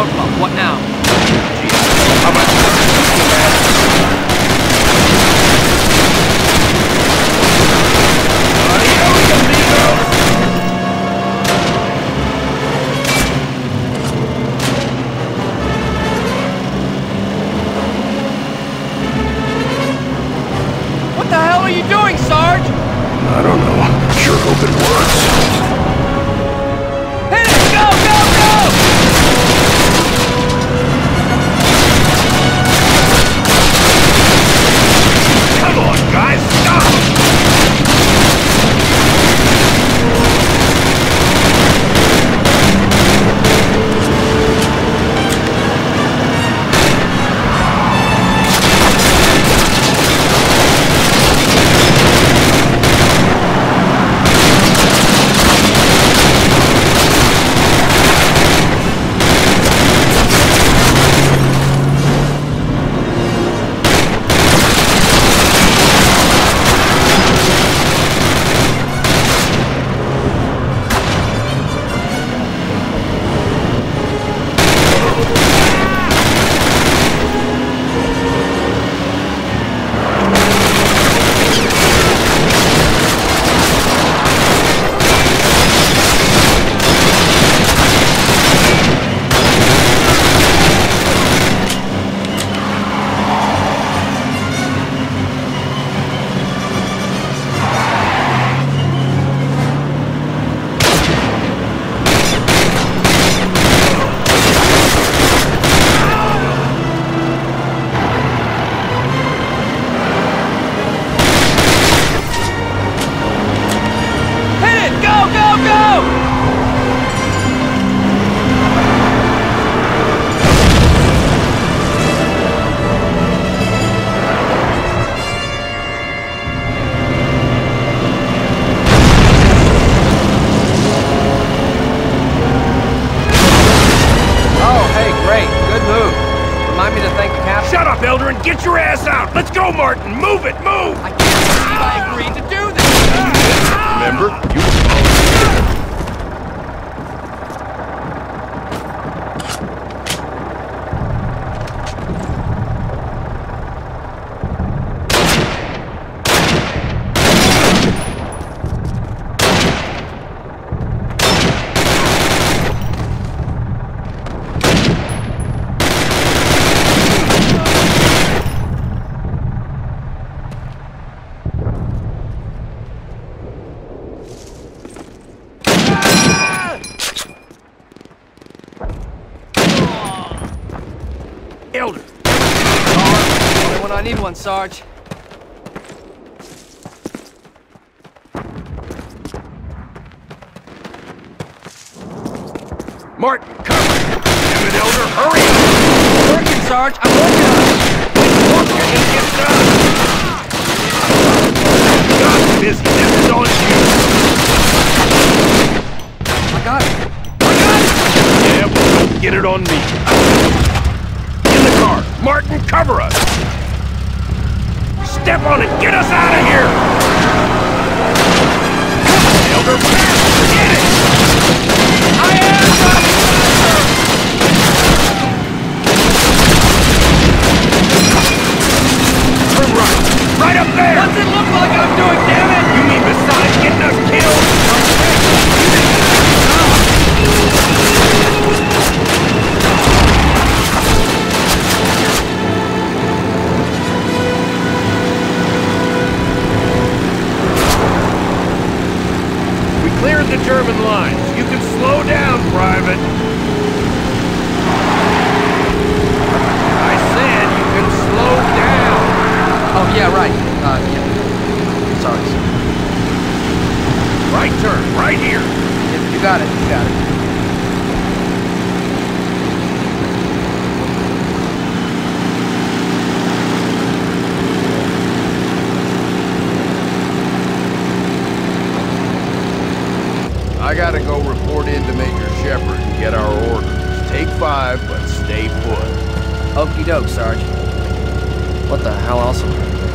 A German. What now? How much? What the hell are you doing, Sarge? I don't know. Sure hope it works. Get your ass out! Let's go, Martin! Move it, move! I can't believe I agreed to do this! Remember? You Elder! Only when I need one, Sarge. Martin, cover! Damn it, Elder, hurry up! Working, Sarge. I'm working on it. Work it and get done! Got busy, this is on you! I got it. Yeah, well, don't get it on me. Martin, cover us. Step on it. Get us out of here. Elder, get it. I am the German lines. You can slow down, Private. I said you can slow down. Oh, yeah, right. Uh, yeah. Sorry. Right turn, right here. You got it. You got it. I gotta go report in to Major Shepard and get our orders. Take five, but stay put. Okey doke, Sarge. What the hell else am I